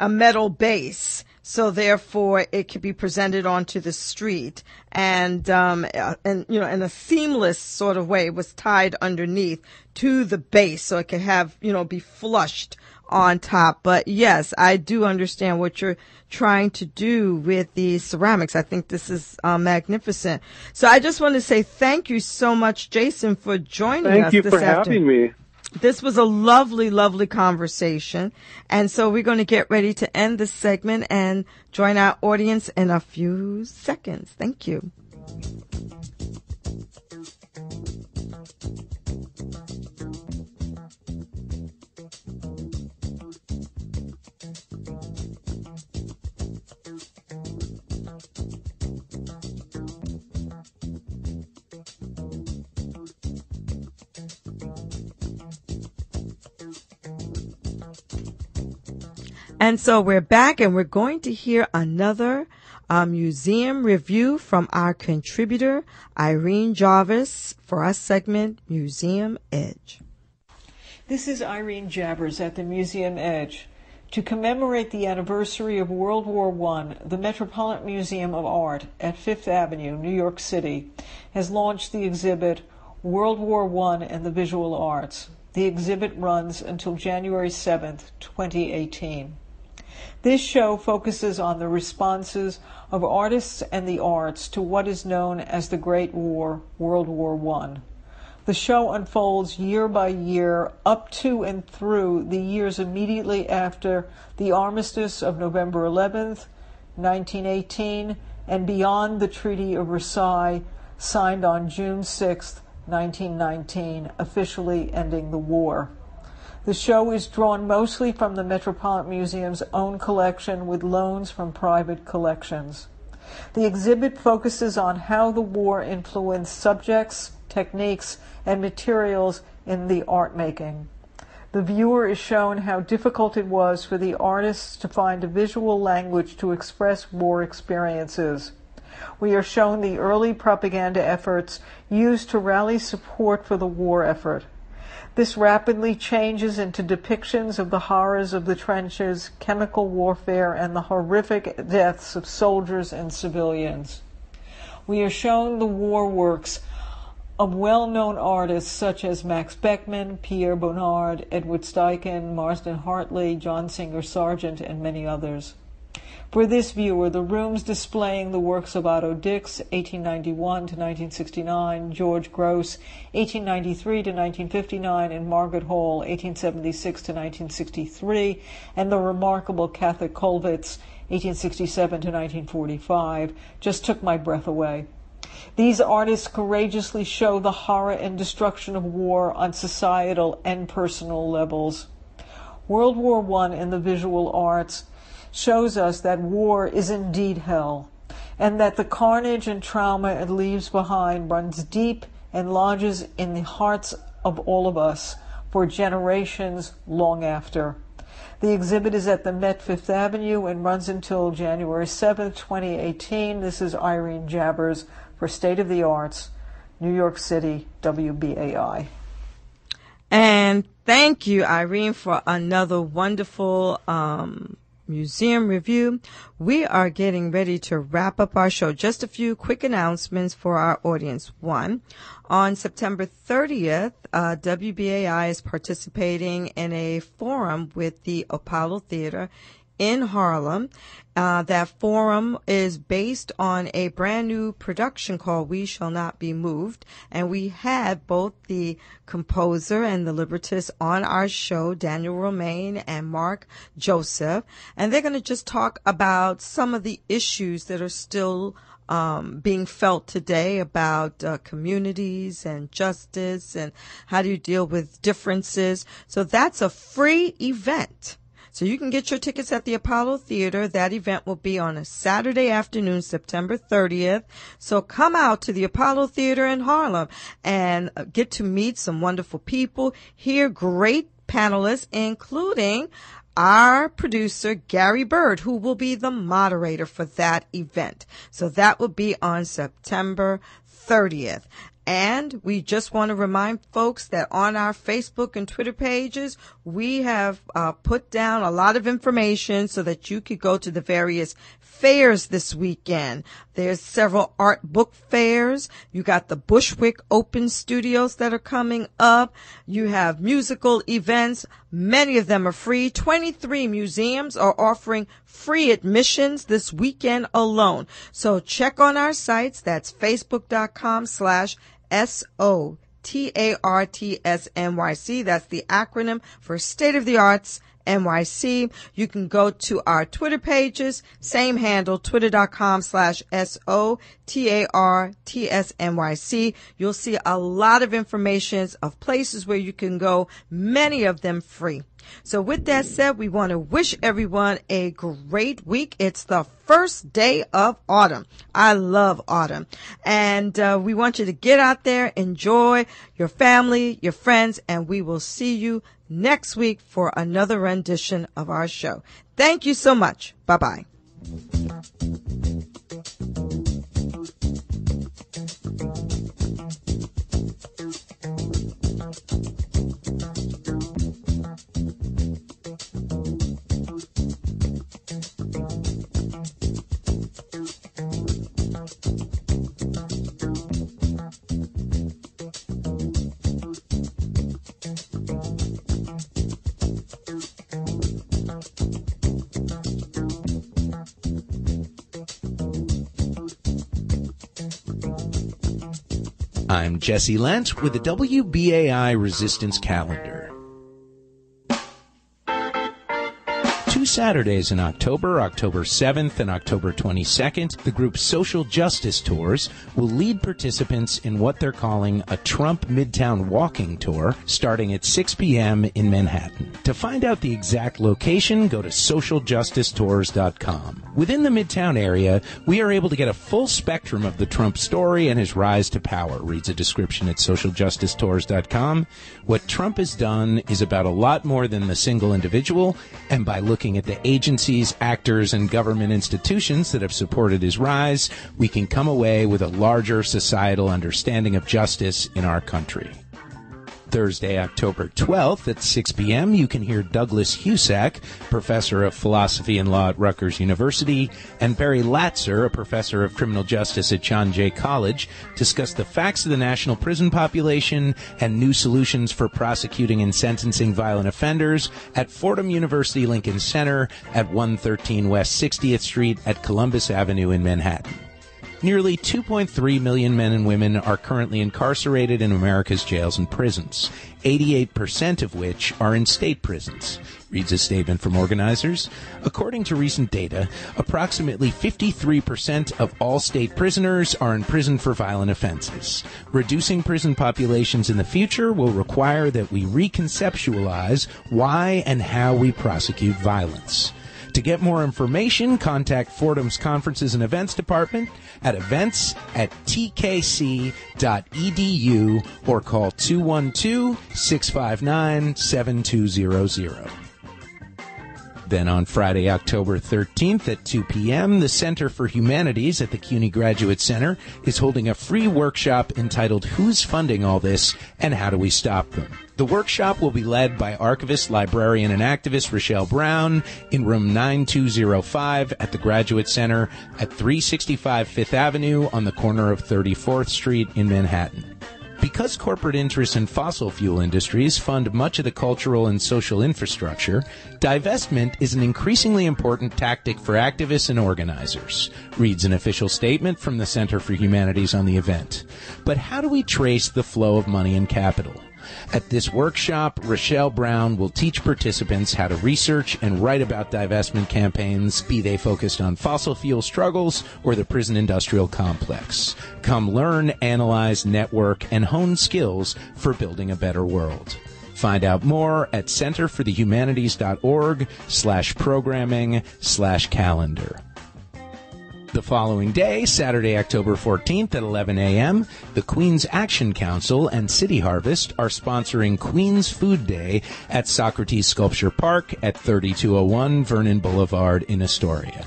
a metal base. So therefore, it could be presented onto the street, and um, uh, and you know, in a seamless sort of way, it was tied underneath to the base, so it could have you know be flushed on top. But yes, I do understand what you're trying to do with the ceramics. I think this is uh, magnificent. So I just want to say thank you so much, Jason, for joining us Thank you this for afternoon. having me. This was a lovely, lovely conversation. And so we're going to get ready to end this segment and join our audience in a few seconds. Thank you. And so we're back and we're going to hear another uh, museum review from our contributor, Irene Jarvis, for our segment, Museum Edge. This is Irene Jabbers at the Museum Edge. To commemorate the anniversary of World War I, the Metropolitan Museum of Art at Fifth Avenue, New York City, has launched the exhibit World War I and the Visual Arts. The exhibit runs until January 7th, 2018. This show focuses on the responses of artists and the arts to what is known as the Great War, World War I. The show unfolds year by year up to and through the years immediately after the armistice of November 11th, 1918, and beyond the Treaty of Versailles, signed on June 6, 1919, officially ending the war. The show is drawn mostly from the Metropolitan Museum's own collection with loans from private collections. The exhibit focuses on how the war influenced subjects, techniques, and materials in the art making. The viewer is shown how difficult it was for the artists to find a visual language to express war experiences. We are shown the early propaganda efforts used to rally support for the war effort. This rapidly changes into depictions of the horrors of the trenches, chemical warfare, and the horrific deaths of soldiers and civilians. We are shown the war works of well known artists such as Max Beckmann, Pierre Bonnard, Edward Steichen, Marsden Hartley, John Singer Sargent, and many others. For this viewer, the rooms displaying the works of Otto Dix, 1891 to 1969, George Grosz, 1893 to 1959, and Margaret Hall, 1876 to 1963, and the remarkable Käthe Kollwitz, 1867 to 1945, just took my breath away. These artists courageously show the horror and destruction of war on societal and personal levels. World War I in the visual arts shows us that war is indeed hell, and that the carnage and trauma it leaves behind runs deep and lodges in the hearts of all of us for generations long after. The exhibit is at the Met Fifth Avenue and runs until January 7th, 2018. This is Irene Jabbers for State of the Arts, New York City, WBAI. And thank you, Irene, for another wonderful um, museum review. We are getting ready to wrap up our show. Just a few quick announcements for our audience. One, on September 30th, uh, WBAI is participating in a forum with the Apollo Theater in Harlem. Uh, that forum is based on a brand new production called We Shall Not Be Moved. And we had both the composer and the librettist on our show, Daniel Roumain and Marc Joseph. And they're going to just talk about some of the issues that are still um, being felt today about uh, communities and justice and how do you deal with differences. So that's a free event. So you can get your tickets at the Apollo Theater. That event will be on a Saturday afternoon, September 30th. So come out to the Apollo Theater in Harlem and uh, get to meet some wonderful people, hear great panelists, including our producer, Gary Byrd, who will be the moderator for that event. So that will be on September 30th. And we just want to remind folks that on our Facebook and Twitter pages, we have uh, put down a lot of information so that you could go to the various fairs this weekend. There's several art book fairs. You got the Bushwick Open Studios that are coming up. You have musical events. Many of them are free. 23 museums are offering free admissions this weekend alone. So check on our sites. That's facebook.com slash S O T A R T S N Y C. That's the acronym for State of the Arts NYC. You can go to our Twitter pages, same handle, twitter.com slash S-O-T-A-R-T-S-N-Y-C. You'll see a lot of information of places where you can go, many of them free. So with that said, we want to wish everyone a great week. It's the first day of autumn. I love autumn. And uh, we want you to get out there, enjoy your family, your friends, and we will see you next week for another rendition of our show. Thank you so much. Bye bye. I'm Jesse Lent with the WBAI Resistance Calendar. Saturdays in October, October 7th and October 22nd, the group Social Justice Tours will lead participants in what they're calling a Trump Midtown Walking Tour starting at 6 p.m. in Manhattan. To find out the exact location, go to socialjusticetours.com. Within the Midtown area, we are able to get a full spectrum of the Trump story and his rise to power, reads a description at socialjusticetours.com. What Trump has done is about a lot more than the single individual, and by looking looking at the agencies, actors, and government institutions that have supported his rise, we can come away with a larger societal understanding of justice in our country. Thursday, October 12th at 6 p.m., you can hear Douglas Husak, professor of philosophy and law at Rutgers University, and Barry Latzer, a professor of criminal justice at John Jay College, discuss the facts of the national prison population and new solutions for prosecuting and sentencing violent offenders at Fordham University Lincoln Center at 113 West 60th Street at Columbus Avenue in Manhattan. Nearly 2.3 million men and women are currently incarcerated in America's jails and prisons, 88% of which are in state prisons. Reads a statement from organizers. According to recent data, approximately 53% of all state prisoners are in prison for violent offenses. Reducing prison populations in the future will require that we reconceptualize why and how we prosecute violence. To get more information, contact Fordham's Conferences and Events Department at events at tkc.edu or call 212-659-7200. Then on Friday, October 13th at 2 p.m., the Center for Humanities at the CUNY Graduate Center is holding a free workshop entitled Who's Funding All This and How Do We Stop Them? The workshop will be led by archivist, librarian, and activist Rochelle Brown in room 9205 at the Graduate Center at 365 Fifth Avenue on the corner of 34th Street in Manhattan. Because corporate interests in fossil fuel industries fund much of the cultural and social infrastructure, divestment is an increasingly important tactic for activists and organizers, reads an official statement from the Center for Humanities on the event. But how do we trace the flow of money and capital? At this workshop, Rochelle Brown will teach participants how to research and write about divestment campaigns, be they focused on fossil fuel struggles or the prison industrial complex. Come learn, analyze, network, and hone skills for building a better world. Find out more at centerforthehumanities.org slash programming slash calendar. The following day, Saturday, October 14th at 11 a.m., the Queens Action Council and City Harvest are sponsoring Queens Food Day at Socrates Sculpture Park at 3201 Vernon Boulevard in Astoria.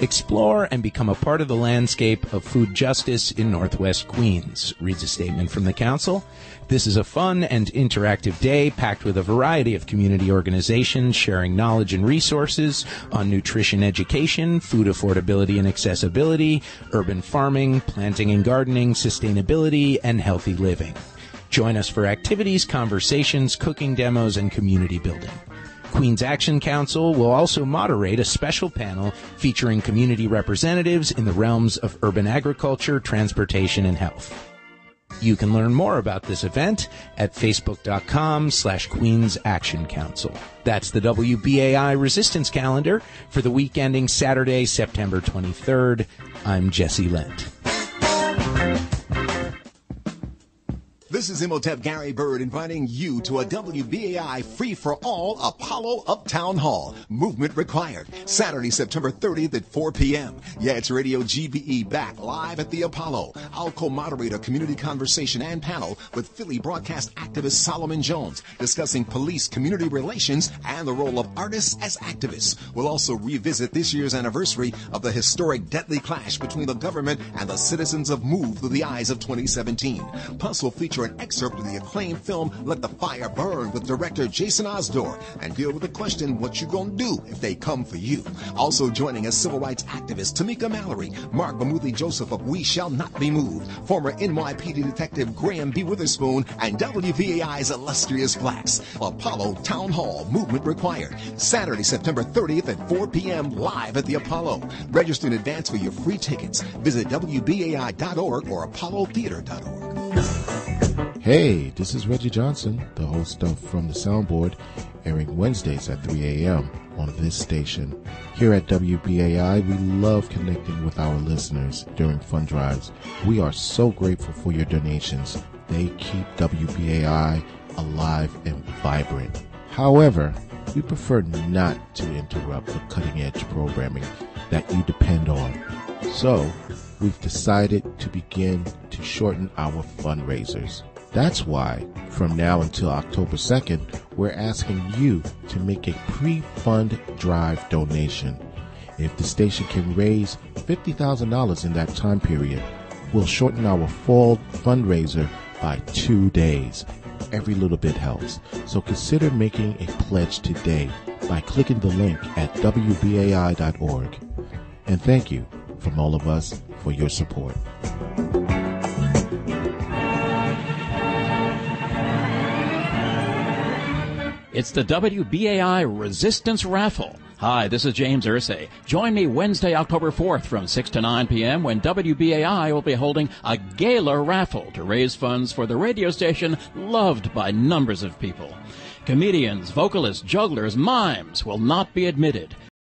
Explore and become a part of the landscape of food justice in Northwest Queens, reads a statement from the council. This is a fun and interactive day packed with a variety of community organizations sharing knowledge and resources on nutrition education, food affordability and accessibility, urban farming, planting and gardening, sustainability, and healthy living. Join us for activities, conversations, cooking demos, and community building. Queens Action Council will also moderate a special panel featuring community representatives in the realms of urban agriculture, transportation, and health. You can learn more about this event at facebook.com slash Queens Action Council. That's the WBAI Resistance Calendar for the week ending Saturday, September 23rd. I'm Jesse Lent. This is Imhotep Gary Byrd inviting you to a WBAI free for all Apollo Uptown Hall. Movement required. Saturday, September 30th at 4 p.m. Yeah, it's Radio GBE back live at the Apollo. I'll co-moderate a community conversation and panel with Philly broadcast activist Solomon Jones discussing police community relations and the role of artists as activists. We'll also revisit this year's anniversary of the historic deadly clash between the government and the citizens of Move through the eyes of 2017. Plus, we'll feature an excerpt of the acclaimed film Let the Fire Burn with director Jason Osder and deal with the question what you gonna do if they come for you. Also joining us civil rights activist Tamika Mallory, Marc Bamuthi Joseph of We Shall Not Be Moved, former NYPD detective Graham B. Weatherspoon, and WBAI's illustrious blacks. Apollo Town Hall Movement Required. Saturday, September 30th at 4 p.m. live at the Apollo. Register in advance for your free tickets. Visit WBAI.org or ApolloTheater.org. Hey, this is Reggie Johnson, the host of From the Soundboard, airing Wednesdays at 3 a.m. on this station. Here at WBAI, we love connecting with our listeners during fund drives. We are so grateful for your donations. They keep WBAI alive and vibrant. However, we prefer not to interrupt the cutting edge programming that you depend on. So, we've decided to begin to shorten our fundraisers. That's why, from now until October 2nd, we're asking you to make a pre-fund drive donation. If the station can raise $50,000 in that time period, we'll shorten our fall fundraiser by two days. every little bit helps. So consider making a pledge today by clicking the link at WBAI.org. And thank you from all of us for your support. It's the WBAI Resistance Raffle. Hi, this is James Irsay. Join me Wednesday, October 4th from 6 to 9 p.m. when WBAI will be holding a gala raffle to raise funds for the radio station loved by numbers of people. Comedians, vocalists, jugglers, mimes will not be admitted.